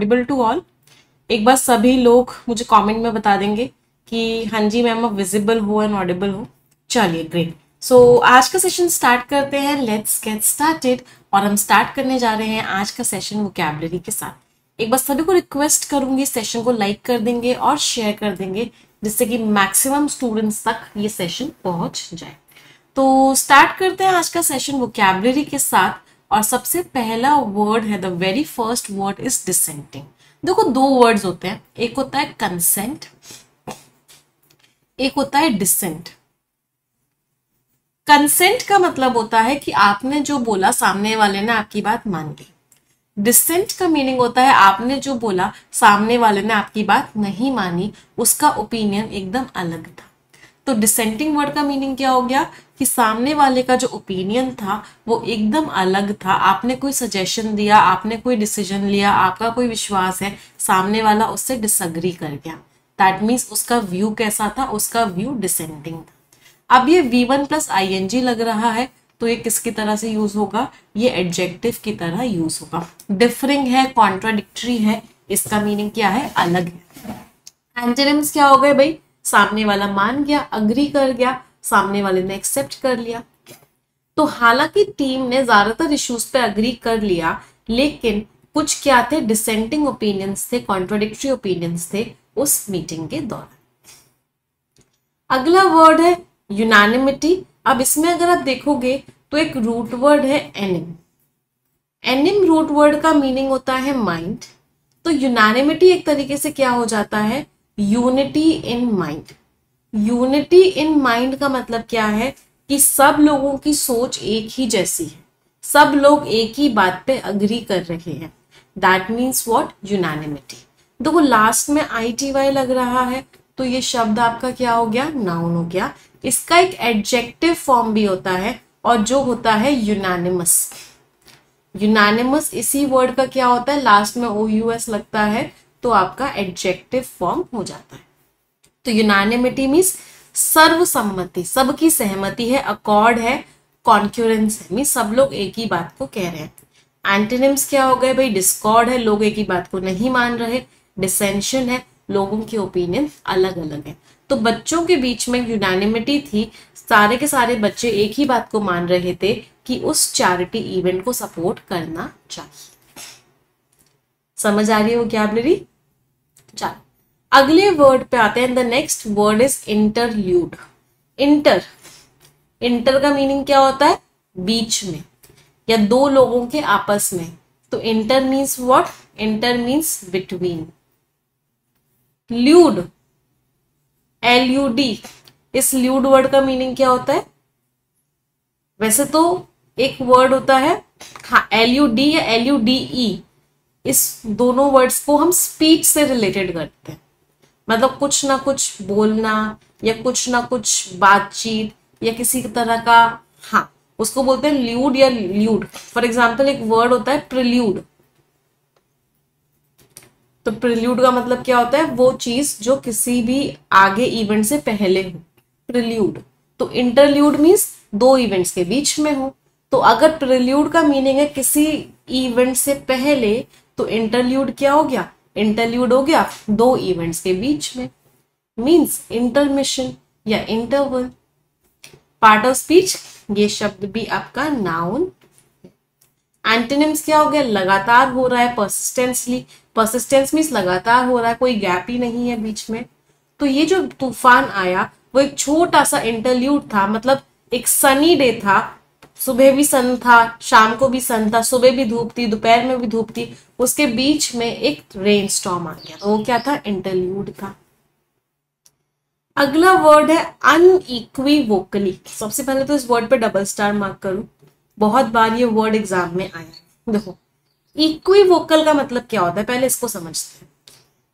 Audible to all एक बार सभी लोग मुझे कमेंट में बता देंगे कि हाँ जी मैम अब विजिबल हो एंड ऑडिबल हो। चलिए ग्रेट सो आज का सेशन स्टार्ट करते हैं। लेट्स गेट स्टार्टेड और हम स्टार्ट करने जा रहे हैं आज का सेशन वोकेबलरी के साथ। एक बार सभी को रिक्वेस्ट करूँगी सेशन को लाइक कर देंगे और शेयर कर देंगे, जिससे कि मैक्सिमम स्टूडेंट्स तक ये सेशन पहुँच जाए। तो स्टार्ट करते हैं आज का सेशन वोकेबलरी के साथ। और सबसे पहला वर्ड है the very first word is dissenting देखो, दो वर्ड्स होते हैं। एक होता है कंसेंट एक होता है डिसेंट कंसेंट का मतलब होता है कि आपने जो बोला, सामने वाले ने आपकी बात मान ली। डिसेंट का मीनिंग होता है, आपने जो बोला, सामने वाले ने आपकी बात नहीं मानी, उसका ओपिनियन एकदम अलग था। तो डिसेंटिंग वर्ड का मीनिंग क्या हो गया? कि सामने वाले का जो ओपिनियन था, वो एकदम अलग था। आपने कोई सजेशन दिया, आपने कोई डिसीज़न लिया, आपका कोई विश्वास है, सामने वाला उससे डिसअग्री कर गया। दैट मीन्स उसका व्यू कैसा था? उसका व्यू डिसेंटिंग था। अब ये V one plus I N G लग रहा है तो ये किसकी तरह से यूज़ होगा? ये एडजेक्टिव की तरह यूज़ होगा। डिफरिंग है कॉन्ट्राडिक्टरी है, इसका मीनिंग क्या है? अलग है। एंटेनिम्स क्या हो गए भाई? सामने वाला मान गया अग्री कर गया, सामने वाले ने एक्सेप्ट कर लिया। तो हालाँकि टीम ने ज़्यादातर इश्यूज़ पे अग्री कर लिया, लेकिन कुछ क्या थे? डिसेंटिंग ओपिनियंस थे कॉन्ट्रोडिक्टरी ओपिनियंस थे उस मीटिंग के दौरान। अगला वर्ड है यूनानिमिटी अब इसमें अगर आप देखोगे तो एक रूट वर्ड है एनिम एनिम रूट वर्ड का मीनिंग होता है माइंड तो यूनानिमिटी एक तरीके से क्या हो जाता है? Unity in mind unity in mind का मतलब क्या है? कि सब लोगों की सोच एक ही जैसी है। सब लोग एक ही बात पे अग्री कर रहे हैं। दैट मीन्स वॉट यूनानिमिटी देखो लास्ट में आई टी वाई लग रहा है तो ये शब्द आपका क्या हो गया? नाउन हो गया। इसका एक एडजेक्टिव फॉर्म भी होता है, और जो होता है यूनानिमस यूनानिमस इसी वर्ड का क्या होता है? लास्ट में ओ यू एस लगता है। तो आपका एडजेक्टिव फॉर्म हो जाता है। तो यूनानिमिटी मीन्स सर्वसम्मति, सबकी सहमति है अकॉर्ड है कॉन्क्यूरेंस है मीन सब लोग एक ही बात को कह रहे हैं। एंटीनिम्स क्या हो गए भाई? डिस्कॉर्ड है, लोग एक ही बात को नहीं मान रहे। डिसेंशन है, लोगों के ओपिनियन अलग अलग है। तो बच्चों के बीच में यूनानिमिटी थी, सारे के सारे बच्चे एक ही बात को मान रहे थे कि उस चैरिटी इवेंट को सपोर्ट करना चाहिए। समझ आ रही है वो मेरी चलो, अगले वर्ड पे आते हैं the next word is interlude inter inter का मीनिंग क्या होता है? बीच में, या दो लोगों के आपस में। तो inter means what inter means between lude L U D इस ल्यूड वर्ड का मीनिंग क्या होता है? वैसे तो एक वर्ड होता है हाँ एल यू डी या एल यू डी ई इस दोनों वर्ड्स को हम स्पीच से रिलेटेड करते हैं। मतलब कुछ ना कुछ बोलना या कुछ ना कुछ बातचीत या किसी तरह का हाँ उसको बोलते हैं ल्यूड या ल्यूड फॉर एग्ज़ाम्पल एक वर्ड होता है प्रिल्यूड तो प्रिल्यूड का मतलब क्या होता है? वो चीज़ जो किसी भी आगे इवेंट से पहले हो। प्रिल्यूड तो इंटरल्यूड मीन्स दो इवेंट्स के बीच में हो। तो अगर प्रिल्यूड का मीनिंग है किसी इवेंट से पहले तो इंटरल्यूड क्या हो गया? इंटरल्यूड हो गया दो इवेंट्स के बीच में। मींस इंटरमिशन या इंटरवल पार्ट ऑफ़ स्पीच ये शब्द भी आपका नाउन एंटोनिम्स क्या हो गया? लगातार हो रहा है परसिस्टेंसली परसिस्टेंस मीन्स लगातार हो रहा है, कोई गैप ही नहीं है बीच में। तो ये जो तूफ़ान आया, वो एक छोटा सा इंटरल्यूड था मतलब एक सनी डे था। सुबह भी सन था, शाम को भी सन था, सुबह भी धूप थी, दोपहर में भी धूप थी, उसके बीच में एक रेन स्टॉम आ गया तो वो क्या था? इंटरल्यूड था। अगला वर्ड है अनइक्वीवोकली सबसे पहले तो इस वर्ड पे डबल स्टार मार्क करूँ। बहुत बार ये वर्ड एग्ज़ाम में आया देखो इक्वीवोकल का मतलब क्या होता है? पहले इसको समझते हैं।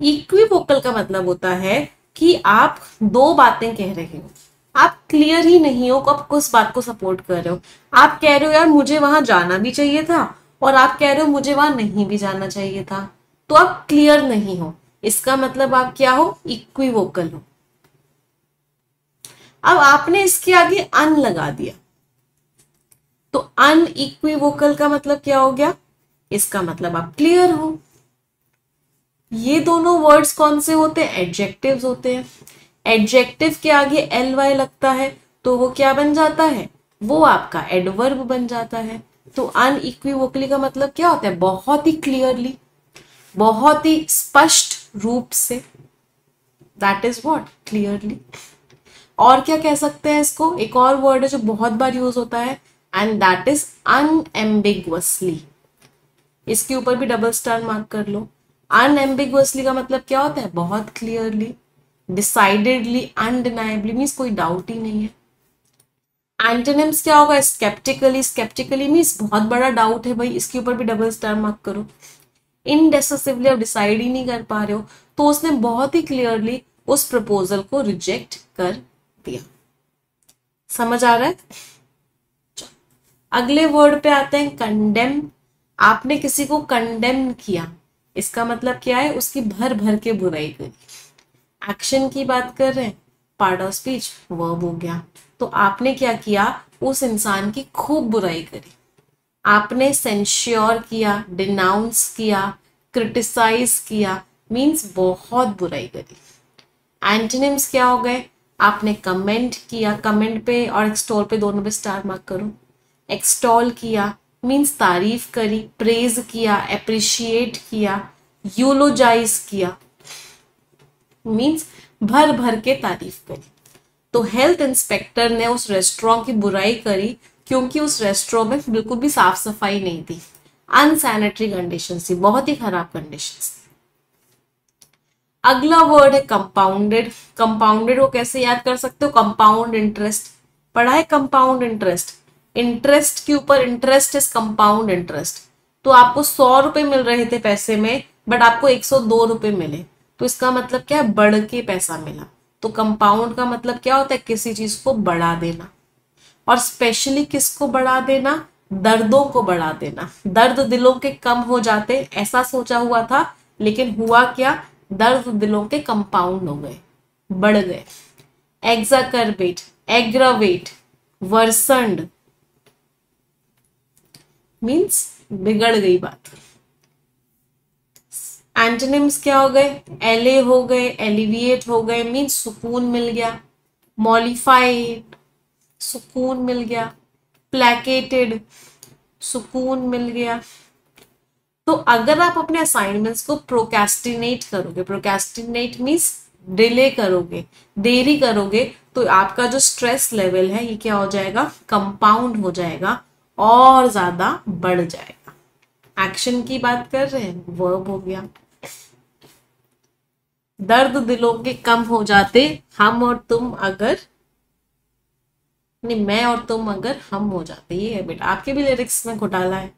इक्वी वोकल का मतलब होता है कि आप दो बातें कह रहे हो। आप क्लियर ही नहीं हो आप किस बात को सपोर्ट कर रहे हो। आप कह रहे हो, यार, मुझे वहाँ जाना भी चाहिए था और आप कह रहे हो, मुझे वहाँ नहीं भी जाना चाहिए था। तो आप क्लियर नहीं हो। इसका मतलब आप क्या हो? इक्विवोकल हो। अब आपने इसके आगे अन लगा दिया। तो अन इक्विवोकल का मतलब क्या हो गया? इसका मतलब आप क्लियर हो। ये दोनों वर्ड्स कौन से होते हैं? एडजेक्टिव्स होते हैं। एडजेक्टिव के आगे एल वाई लगता है तो वो क्या बन जाता है? वो आपका एडवर्ब बन जाता है। तो अनइक्विवोकली का मतलब क्या होता है? बहुत ही क्लियरली बहुत ही स्पष्ट रूप से। दैट इज़ वॉट क्लियरली और क्या कह सकते हैं इसको? एक और वर्ड है जो बहुत बार यूज़ होता है एंड दैट इज़ अनएम्बिगुअसली इसके ऊपर भी डबल स्टार मार्क कर लो। अनएम्बिगुअसली का मतलब क्या होता है? बहुत क्लियरली डिसाइडेडली अनडिनाइबली मीन्स कोई डाउट ही नहीं है। एंटोनिम्स क्या होगा? स्केप्टिकली स्केप्टिकली मीन्स बहुत बड़ा डाउट है भाई, इसके ऊपर भी डबल स्टार मार्क करो। इनडेसिवली आप डिसाइड ही नहीं कर पा रहे हो तो उसने बहुत ही क्लियरली उस प्रपोजल को रिजेक्ट कर दिया। समझ आ रहा है? अगले वर्ड पे आते हैं कंडेम आपने किसी को कंडेम किया, इसका मतलब क्या है? उसकी भर भर के बुराई करी एक्शन की बात कर रहे हैं पार्ट ऑफ़ स्पीच वर्ब हो गया। तो आपने क्या किया? उस इंसान की खूब बुराई करी। आपने सेंश्योर किया डिनाउंस किया क्रिटिसाइज किया मीन्स बहुत बुराई करी। एंटोनिम्स क्या हो गए? आपने कमेंट किया कमेंट पे और एक्सटॉल पे दोनों पे स्टार मार्क करो। एक्सटॉल किया मीन्स तारीफ़ करी प्रेज किया अप्रिशिएट किया यूलोजाइज किया। मीन्स भर भर के तारीफ़ करी। तो हेल्थ इंस्पेक्टर ने उस रेस्टोरेंट की बुराई करी क्योंकि उस रेस्टोरेंट में बिल्कुल भी साफ़ सफ़ाई नहीं थी। अनसैनिटरी कंडीशन थी, बहुत ही खराब कंडीशन अगला वर्ड है कंपाउंडेड कंपाउंडेड को कैसे याद कर सकते हो? कंपाउंड इंटरेस्ट पढ़ा है कंपाउंड इंटरेस्ट इंटरेस्ट के ऊपर इंटरेस्ट इज़ कंपाउंड इंटरेस्ट तो आपको सौ रुपए मिल रहे थे पैसे में बट आपको एक सौ दो रुपए मिले। तो इसका मतलब क्या है? बढ़ के पैसा मिला। तो कंपाउंड का मतलब क्या होता है? किसी चीज़ को बढ़ा देना। और स्पेशली किसको बढ़ा देना? दर्दों को बढ़ा देना। दर्द दिलों के कम हो जाते, ऐसा सोचा हुआ था, लेकिन हुआ क्या? दर्द दिलों के कंपाउंड हो गए, बढ़ गए। एग्जाकरबेट एग्रावेट वर्संड मीन्स बिगड़ गई बात। एंटोनिम्स क्या हो गए? एले हो गए एलिविएट हो गए मीन सुकून मिल गया। मॉलिफाइड सुकून मिल गया। प्लेकेटेड सुकून मिल गया। तो अगर आप अपने असाइनमेंट्स को प्रोकेस्टिनेट करोगे प्रोकेस्टिनेट मीन्स डिले करोगे, देरी करोगे तो आपका जो स्ट्रेस लेवल है, ये क्या हो जाएगा? कंपाउंड हो जाएगा, और ज़्यादा बढ़ जाएगा। एक्शन की बात कर रहे हैं वर्ब हो गया। दर्द दिलों के कम हो जाते, हम और तुम अगर नहीं मैं और तुम अगर हम हो जाते, ये है बेटा। आपके भी लिरिक्स में घोटाला है।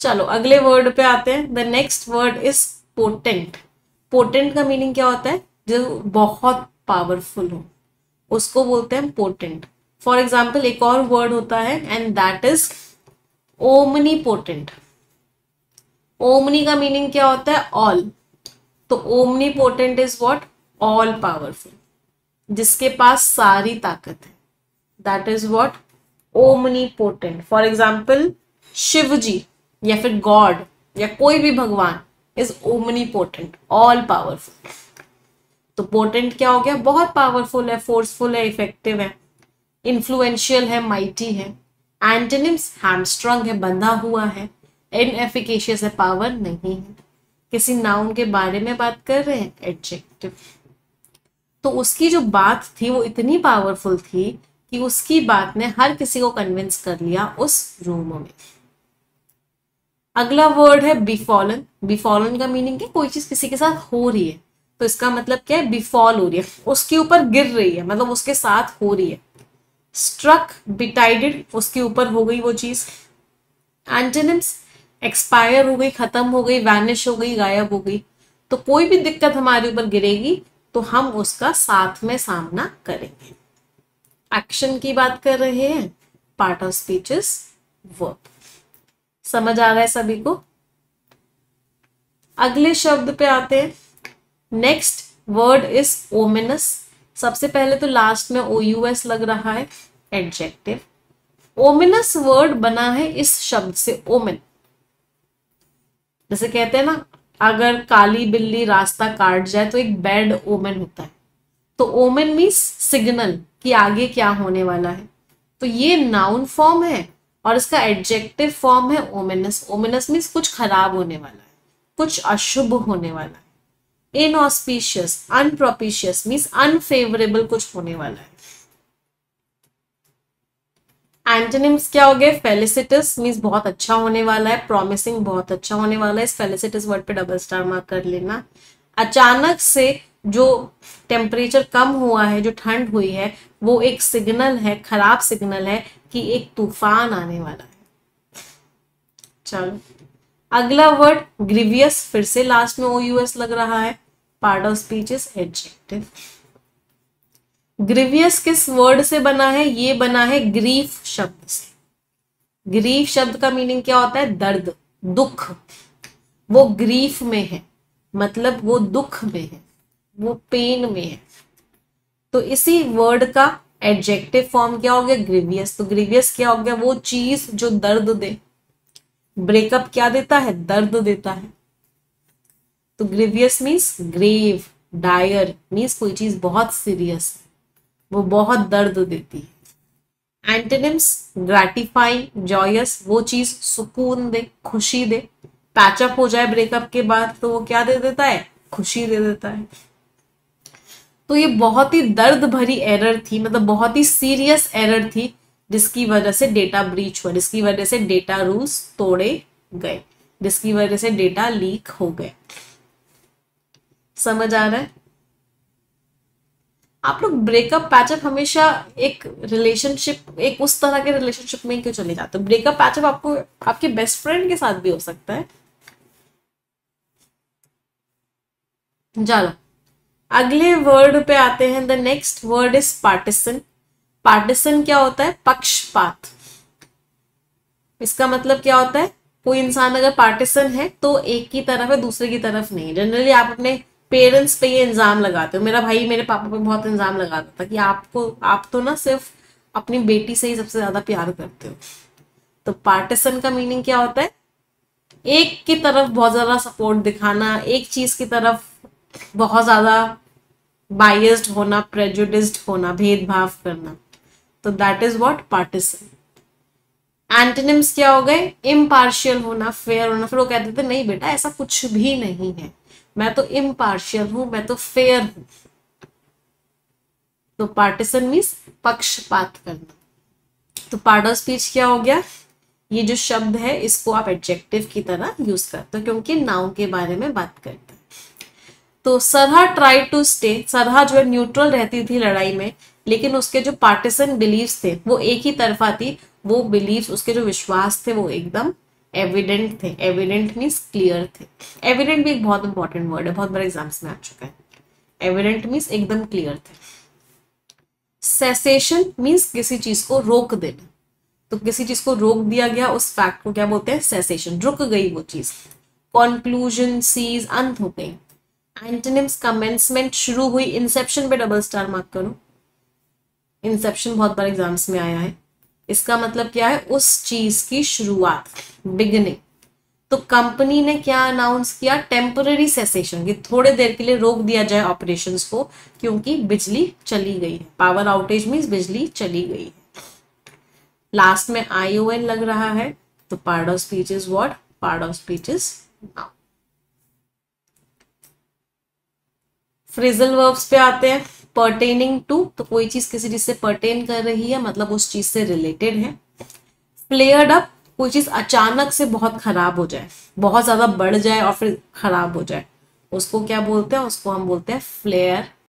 चलो, अगले वर्ड पे आते हैं। The next word is potent potent का मीनिंग क्या होता है? जो बहुत पावरफुल हो। उसको बोलते हैं पोटेंट फॉर एग्ज़ाम्पल एक और वर्ड होता है and that is omnipotent omni का मीनिंग क्या होता है? ऑल तो omnipotent is what all powerful जिसके पास सारी ताकत है. That is what omnipotent for example Shiv ji या फिर गॉड या कोई भी भगवान is omnipotent all powerful तो पोटेंट क्या हो गया? बहुत पावरफुल है फोर्सफुल है इफ़ेक्टिव है. इन्फ्लुएंशियल है माइटी है. एंटनिम्स हैमस्ट्रंग है, बंधा हुआ है. इनएफिकेशियस है पावर नहीं है। किसी नाउन के बारे में बात कर रहे हैं एडजेक्टिव तो उसकी जो बात थी, वो इतनी पावरफुल थी कि उसकी बात ने हर किसी को कन्विंस कर लिया उस रूम में। अगला वर्ड है बिफॉलन बिफॉलन का मीनिंग है कोई चीज़ किसी के साथ हो रही है। तो इसका मतलब क्या है? बिफॉल हो रही है। उसके ऊपर गिर रही है मतलब उसके साथ हो रही है। स्ट्रक बिटाइडेड उसके ऊपर हो गई वो चीज़। एंटेनिम्स एक्सपायर हो गई, खत्म हो गई वैनिश हो गई, गायब हो गई तो कोई भी दिक्कत हमारे ऊपर गिरेगी तो हम उसका साथ में सामना करेंगे। एक्शन की बात कर रहे हैं पार्ट ऑफ़ स्पीचेस वर्ब समझ आ रहा है सभी को? अगले शब्द पे आते हैं। नेक्स्ट वर्ड इज़ ओमिनस सबसे पहले तो लास्ट में ओ यू एस लग रहा है एडजेक्टिव ओमिनस वर्ड बना है इस शब्द से ओमिन जैसे कहते हैं ना, अगर काली बिल्ली रास्ता काट जाए तो एक बैड ओमेन होता है। तो ओमेन मीन्स सिग्नल कि आगे क्या होने वाला है। तो ये नाउन फॉर्म है और इसका एडजेक्टिव फॉर्म है ओमेनस ओमेनस मीन्स कुछ खराब होने वाला है, कुछ अशुभ होने वाला है। इनऑस्पिशियस अनप्रोपिशियस मीन्स अनफेवरेबल कुछ होने वाला है। एंटोनिम्स क्या हो गए? फेलिसिटस मीन्स बहुत अच्छा होने वाला है प्रॉमिसिंग बहुत अच्छा होने वाला है। इस फेलिसिटस वर्ड पे डबल स्टार मार्क कर लेना। अचानक से जो टेम्परेचर कम हुआ है, जो ठंड हुई है, वो एक सिग्नल है, खराब सिग्नल है कि एक तूफ़ान आने वाला है। चलो। अगला वर्ड ग्रीवियस फिर से लास्ट में ओ यूएस लग रहा है। Part of speech is adjective grievous किस वर्ड से बना है? ये बना है ग्रीफ शब्द से। ग्रीफ शब्द का मीनिंग क्या होता है? दर्द, दुख। वो ग्रीफ में है। मतलब वो दुख में है। वो पेन में है। तो इसी वर्ड का एडजेक्टिव फॉर्म क्या हो गया? ग्रीवियस तो ग्रीवियस क्या हो गया? वो चीज़ जो दर्द दे। ब्रेकअप क्या देता है? दर्द देता है। तो grievous means grave dire means कोई चीज़ बहुत सीरियस है वो बहुत दर्द देती है। एंटेनिम्स ग्रेटिफाई जॉयस वो चीज़ सुकून दे, खुशी दे। पैचअप हो जाए ब्रेकअप के बाद तो वो क्या दे देता है? खुशी दे देता है। तो ये बहुत ही दर्द भरी एरर थी मतलब बहुत ही सीरियस एरर थी, जिसकी वजह से डेटा ब्रीच हुआ, जिसकी वजह से डेटा रूल्स तोड़े गए, जिसकी वजह से डेटा लीक हो गए। समझ आ रहा है? आप लोग ब्रेकअप पैचअप हमेशा एक रिलेशनशिप एक उस तरह के रिलेशनशिप में क्यों चले जाते हो? ब्रेकअप पैचअप आपको, आपके बेस्ट फ्रेंड के साथ भी हो सकता है। चलो अगले वर्ड पे आते हैं। The next word is partisan partisan क्या होता है? पक्षपात। इसका मतलब क्या होता है? कोई इंसान अगर पार्टिसन है तो एक की तरफ़ है, दूसरे की तरफ़ नहीं। जनरली आप अपने पेरेंट्स पे ये इंजाम लगाते हो। मेरा भाई, मेरे पापा पे बहुत इंजाम लगाता था कि आपको, आप तो ना सिर्फ़ अपनी बेटी से ही सबसे ज़्यादा प्यार करते हो। तो पार्टिसन का मीनिंग क्या होता है? एक की तरफ़ बहुत ज़्यादा सपोर्ट दिखाना, एक चीज़ की तरफ़ बहुत ज़्यादा बाइस्ड होना प्रेजुडिस्ड होना, भेदभाव करना। तो that is what partisan antonyms क्या हो गए? इम्पार्शियल होना फेयर होना। फिर वो कहते थे, नहीं बेटा, ऐसा कुछ भी नहीं है। मैं तो इम्पार्शियल हूँ, मैं तो फेयर हूँ। तो पार्टिसन मीन्स पक्षपात करना। तो पार्ट ऑफ़ स्पीच क्या हो गया? ये जो शब्द है, इसको आप एडजेक्टिव की तरह यूज़ करते हो, क्योंकि नाउ के बारे में बात करते हैं। तो सरहा ट्राई टू स्टे सरहा जो है न्यूट्रल रहती थी लड़ाई में, लेकिन उसके जो पार्टिसन बिलीव्स थे, वो एक ही तरफा थी, वो बिलीव्स उसके जो विश्वास थे, वो एकदम एविडेंट थे. एविडेंट मीन्स क्लियर थे. एविडेंट भी एक बहुत इंपॉर्टेंट वर्ड है. बहुत बड़े एग्ज़ाम्स में आ चुका है. एविडेंट मीन्स एकदम क्लियर थे. सेसेशन मीन्स किसी चीज़ को रोक देना. तो किसी चीज़ को रोक दिया गया, उस फैक्ट को क्या बोलते हैं? सेसेशन रुक गई वो चीज़. कॉन्क्लूजन सीज अंत हो गई एंटोनिम्स कमेंसमेंट शुरू हुई. इंसेप्शन पे डबल स्टार मार्क करो. इंसेप्शन बहुत बार एग्ज़ाम्स में आया है. इसका मतलब क्या है? उस चीज़ की शुरुआत बिगनिंग तो कंपनी ने क्या अनाउंस किया? टेम्पररी सेसेशन कि थोड़े देर के लिए रोक दिया जाए ऑपरेशंस को, क्योंकि बिजली चली गई है। पावर आउटेज मीन बिजली चली गई है। लास्ट में आई ओ एन लग रहा है तो part of speech is what part of speech is now phrasal verbs पे आते हैं। पर्टेनिंग टू तो कोई चीज़ किसी चीज़ से पर्टेन कर रही है मतलब उस चीज़ से रिलेटेड है। फ्लेयर्ड अप कोई चीज़ अचानक से बहुत खराब हो जाए, बहुत ज़्यादा बढ़ जाए और फिर खराब हो जाए, उसको क्या बोलते हैं, उसको हम बोलते हैं फ्लेयर